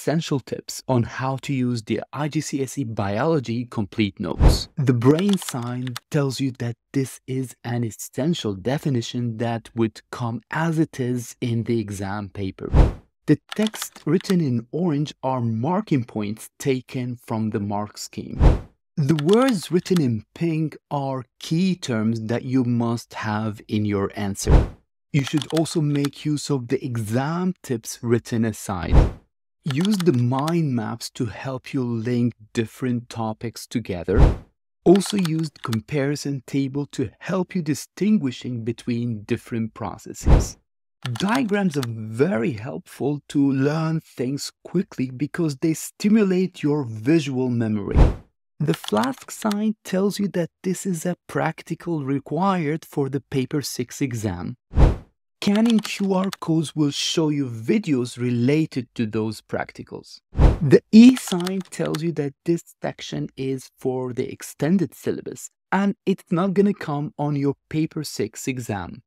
essential tips on how to use the IGCSE Biology Complete Notes. The brain sign tells you that this is an essential definition that would come as it is in the exam paper. The text written in orange are marking points taken from the mark scheme. The words written in pink are key terms that you must have in your answer. You should also make use of the exam tips written aside. Use the mind maps to help you link different topics together. Also use the comparison table to help you distinguishing between different processes. Diagrams are very helpful to learn things quickly because they stimulate your visual memory. The flask sign tells you that this is a practical required for the paper 6 exam. Scanning QR codes will show you videos related to those practicals. The E sign tells you that this section is for the extended syllabus and it's not going to come on your paper 6 exam.